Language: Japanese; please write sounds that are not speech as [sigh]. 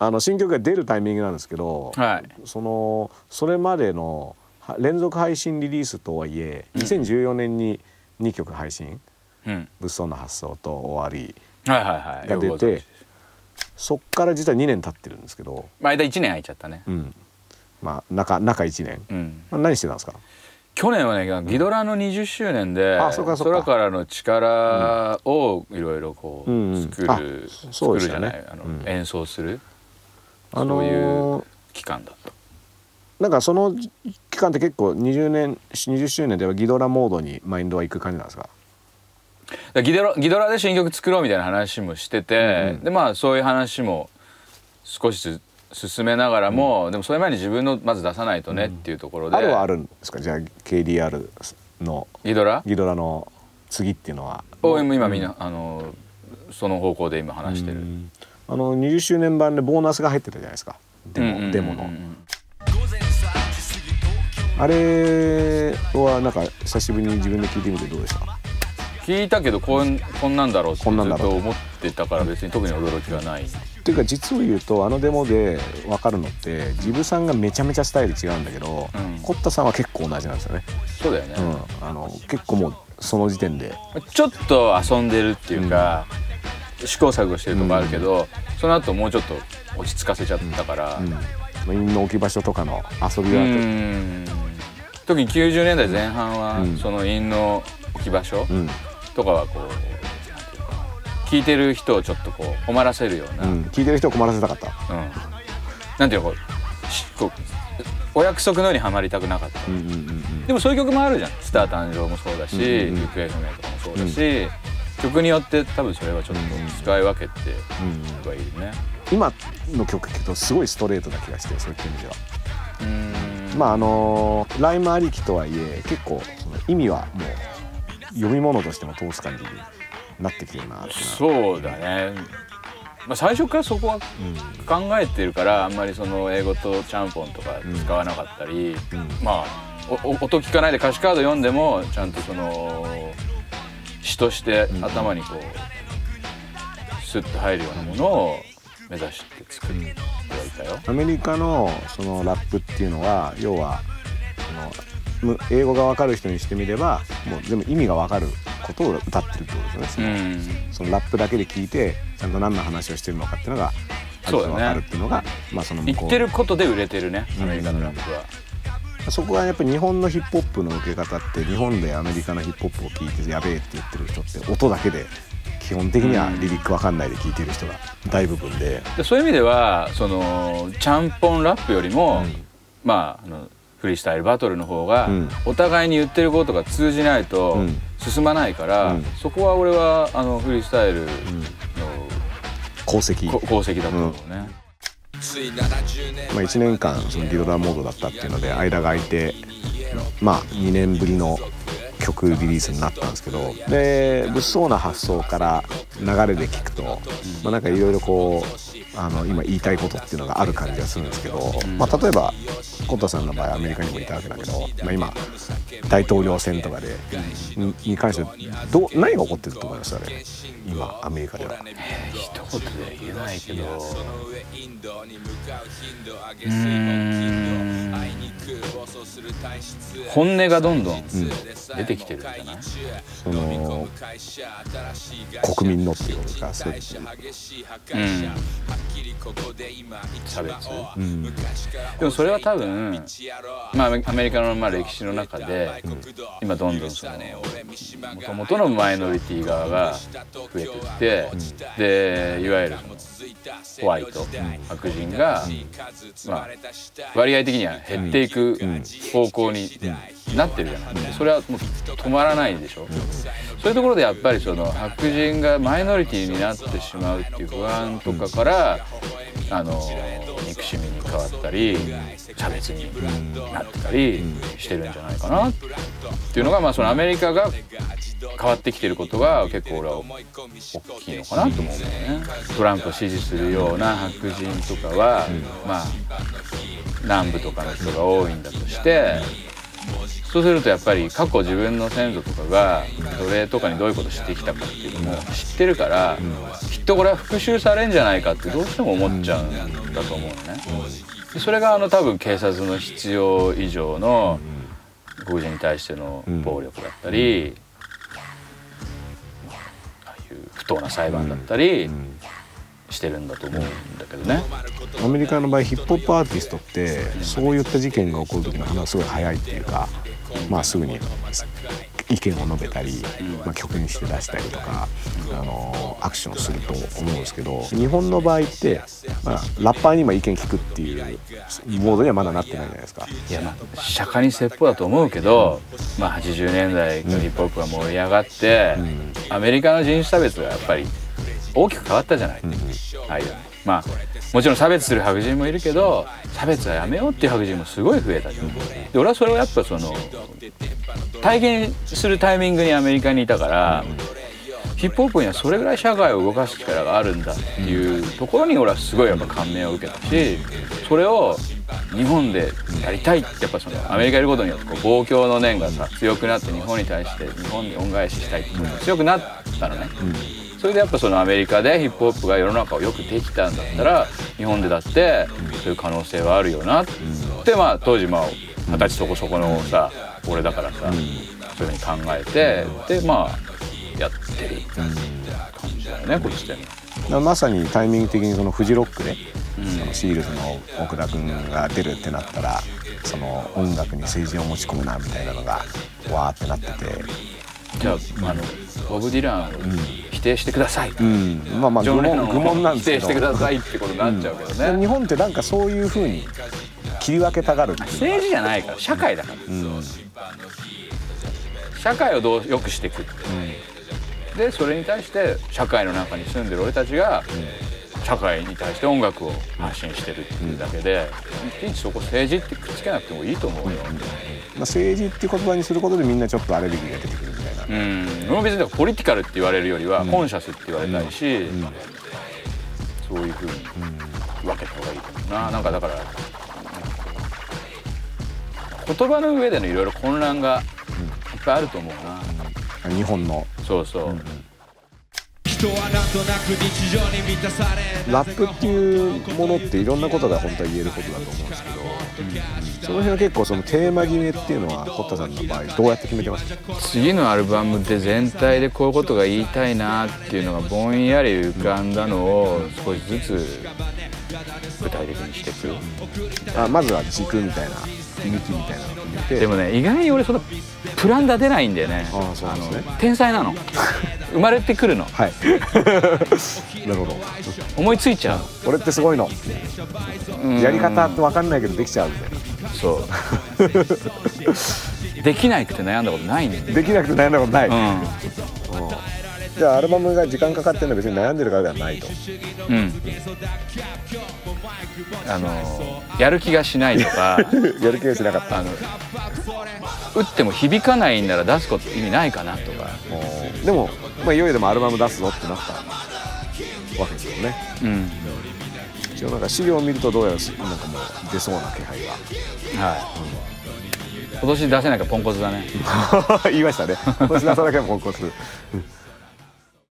あの新曲が出るタイミングなんですけど、はい。そのそれまでのは連続配信リリースとはいえ2014年に2曲配信うん「物騒な発想」と「終わりはいはいはい」が出てよくご存知です。そっから実は2年経ってるんですけど、まあ間1年空いちゃったね。うん、まあ中中1年、うん。まあ何してたんですか？去年はねギドラの20周年で空からの力をいろいろこう作あるうでしたね。るじゃないあのうん。演奏するあのそういうー期間だった。なんかその期間って結構20年20周年ではギドラモードにマインドは行く感じなんですか？ギドラギドラで新曲作ろうみたいな話もしてて、うんうん。でまあそういう話も少しずつ進めながらも、でもそれ前に自分のまず出さないとねっていうところで、あるはあるんですか？じゃあ KDR のギドラ？ギドラの次っていうのは。を今みんな、あのその方向で今話してる。うんあの20周年版でボーナスが入ってたじゃないですか。デモ,、うんうんうんうん。デモの。あれはなんか久しぶりに自分で聞いてみてどうでした？聞いたけどこんこんなんだろうってずっと思ってたから別に特に驚きはない。っていうか実を言うとあのデモで分かるのってジブさんがめちゃめちゃスタイル違うんだけど、うん。コッタさんは結構同じなんですよね、そうだよね、うん、あの結構もうその時点で。ちょっと遊んでるっていうか、試行錯誤してるとこあるけど、その後もうちょっと落ち着かせちゃったから、うん、陰の置き場所とかの遊びうはん。特に90年代前半は、うん。その陰の置き場所うん。とかはこう聞いてる人をちょっとこう困らせるような、うん、聞いてる人を困らせたかった、うん。なんていうのこうお約束のようにはまりたくなかった、でもそういう曲もあるじゃん「スター誕生」もそうだし「うんうんうん。行方不明」とかもそうだし、曲によって多分それはちょっと使い分けてうん。ればいいね。今の曲聴くとすごいストレートな気がしてそういった意味では。うん。まああのライムありきとはいえ結構意味はもう読み物としても通す感じになってきてるなそうだね、まあ、最初からそこは考えてるからあんまりその英語とちゃんぽんとか使わなかったり、うん。まあおお音聞かないで歌詞カード読んでもちゃんとその詩として頭にこうスッと入るようなものを目指して作ってはいたよ。アメリカのそのラップっていうのは要はそのむ英語が分かる人にしてみればもう全部意味が分かることを歌ってるってことですうよね、ん。そのラップだけで聞いてちゃんと何の話をしてるのかっていうのがそうだね程度分かるっていうのがまあその向こう言ってることで売れてるねアメリカのラップは。そこはやっぱり日本のヒップホップの受け方って日本でアメリカのヒップホップを聞いてやべえって言ってる人って音だけで基本的にはリリックわかんないで聞いてる人が大部分で、でそういう意味ではそのちゃんぽんラップよりも、うん。まああのフリースタイルバトルの方が、うん。お互いに言ってることが通じないとうん。進まないから、うん。そこは俺はあのフリースタイルの功績。こ功績だと思うね。まあ、1年間そのディドラモードだったっていうので間が空いてまあ2年ぶりの曲リリースになったんですけどで物騒な発想から流れで聞くと、まあ、なんかいろいろこうあの今言いたいことっていうのがある感じがするんですけど、まあ、例えばコッタさんの場合アメリカにもいたわけだけど、まあ、今大統領選とかでにに関してどう何が起こってると思います？あれ。今アメリカでは。一言で言えないけど。うーん。本音がどんどん出てきてるんじゃない、その国民のっていうかそういううん、差別、うん。でもそれは多分、まあ、アメリカのまあ歴史の中で、今どんどんそのもともとのマイノリティ側が増えてって、でいわゆるホワイト、白人が、まあ、割合的には減っていく方向になってるじゃない、それはもう止まらないでしょ、そういうところでやっぱりその白人がマイノリティになってしまうっていう不安とかから、あの憎しみに変わったり差別になってたりしてるんじゃないかなっていうのがまあそのアメリカが変わってきてることが結構俺は大きいのかなと思うね。トランプを支持するような白人とかは、まあ南部とかの人が多いんだとしてそうするとやっぱり過去自分の先祖とかが奴隷とかにどういうことしてきたかっていうのも知ってるから、きっとこれは復讐されんじゃないかってどうしても思っちゃうんだと思うね。それがあの多分警察の必要以上の黒人に対しての暴力だったり、ああいう不当な裁判だったり。してるんだと思うんだけどねアメリカの場合ヒップホップアーティストってそういった事件が起こる時の反応がすごい早いっていうかまあすぐに意見を述べたり、まあ、曲にして出したりとか、あのアクションすると思うんですけど日本の場合って、まあ、ラッパーに今意見聞くっていうモードにはまだなってないじゃないですか。いやまあ釈迦に説法だと思うけど、まあ、80年代のヒップホップが盛り上がって、うん、アメリカの人種差別がやっぱり大きく変わったじゃない、うん、はいまあもちろん差別する白人もいるけど差別はやめようっていう白人もすごい増えたじゃん、で俺はそれをやっぱその体現するタイミングにアメリカにいたから、ヒップホップにはそれぐらい社会を動かす力があるんだっていうところに俺はすごいやっぱ感銘を受けたしそれを日本でやりたいってやっぱそのアメリカいることによってこう望郷の念がさ強くなって日本に対して日本に恩返ししたいって強くなったのね。それでやっぱそのアメリカでヒップホップが世の中をよくできたんだったら日本でだってそういう可能性はあるよな。ってまあ当時まあ二十歳そこそこのさ俺だからさそういうふうに考えてでまあやってる。感じだよねこっちでも。まさにタイミング的にそのフジロックで、うん、そのシールズの奥田君が出るってなったらその音楽に政治を持ち込むなみたいなのがわーってなっててじゃああのボブ・ディランを否定してください、うん、まあまあ愚問愚問なんです否定してくださいってことになっちゃうけどね、うん、日本ってなんかそういうふうに切り分けたがる政治じゃないから社会だから、うん、社会をどうよくしていくでそれに対して社会の中に住んでる俺たちが、社会に対して音楽を発信してるっていうだけで、いちいちそこ政治ってくっつけなくてもいいと思うよ、まあ、政治っていう言葉にすることでみんなちょっとアレルギーが出てくるうん。俺別にポリティカルって言われるよりはコンシャスって言われたいし、そういうふうに分けた方がいいと思うな。なんかだから言葉の上でのいろいろ混乱がいっぱいあると思うな、日本の。そうそう、うんラップっていうものっていろんなことが本当は言えることだと思うんですけど、うん、その辺は結構そのテーマ決めっていうのは堀田さんの場合どうやって決めてます。次のアルバムで全体でこういうことが言いたいなっていうのがぼんやり浮かんだのを少しずつ具体的にしていく、あまずは軸みたいな響きみたいな。のを決めてでもね意外に俺そのプラン立てないんだよね。あそうですね。天才なの。[laughs] 生まれてくるの。はい。なるほど。思いついちゃう。俺ってすごいの。やり方って分かんないけどできちゃうみたいなそう。[laughs] できないくて悩んだことないんできなくて悩んだことない、うん。じゃあアルバムが時間かかってるのは別に悩んでるからではないと。うん。あのやる気がしないとか [laughs] やる気がしなかった。あの打っても響かないんなら出すこと意味ないかなとか。でも、まあ、いよいよでもアルバム出すぞってなったわけですよね。うん一応なんか資料を見るとどうやらなんかもう出そうな気配が。はい、うん、今年出せないからポンコツだね。[laughs] 言いましたね。今年出さなきゃポンコツ [laughs]